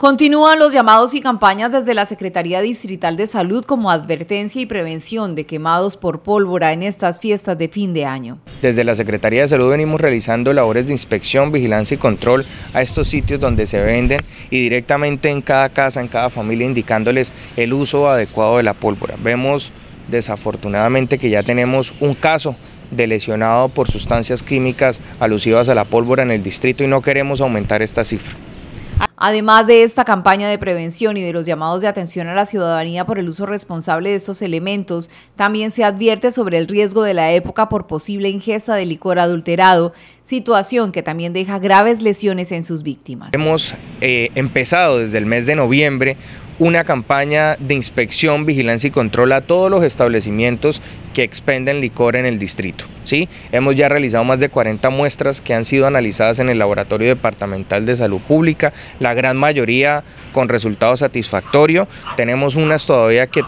Continúan los llamados y campañas desde la Secretaría Distrital de Salud como advertencia y prevención de quemados por pólvora en estas fiestas de fin de año. Desde la Secretaría de Salud venimos realizando labores de inspección, vigilancia y control a estos sitios donde se venden y directamente en cada casa, en cada familia, indicándoles el uso adecuado de la pólvora. Vemos desafortunadamente que ya tenemos un caso de lesionado por sustancias químicas alusivas a la pólvora en el distrito y no queremos aumentar esta cifra. Además de esta campaña de prevención y de los llamados de atención a la ciudadanía por el uso responsable de estos elementos, también se advierte sobre el riesgo de la época por posible ingesta de licor adulterado, situación que también deja graves lesiones en sus víctimas. Hemos eh, empezado desde el mes de noviembre una campaña de inspección, vigilancia y control a todos los establecimientos que expenden licor en el distrito. ¿sí? Hemos ya realizado más de 40 muestras que han sido analizadas en el Laboratorio Departamental de Salud Pública, la gran mayoría con resultado satisfactorio. Tenemos unas todavía que,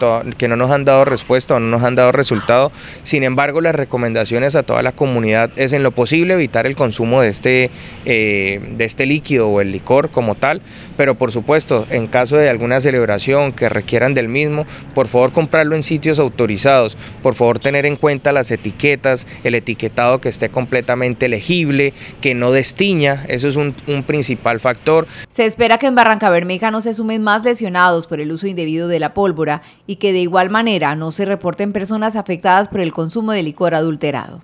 no nos han dado respuesta o no nos han dado resultado. Sin embargo, las recomendaciones a toda la comunidad es en lo posible evitar el consumo de este, eh, de este líquido o el licor como tal, pero por supuesto, en caso de alguna que requieran del mismo, por favor comprarlo en sitios autorizados, por favor tener en cuenta las etiquetas, el etiquetado que esté completamente legible, que no destiña, eso es un, un principal factor. Se espera que en Barranca Bermeja no se sumen más lesionados por el uso indebido de la pólvora y que de igual manera no se reporten personas afectadas por el consumo de licor adulterado.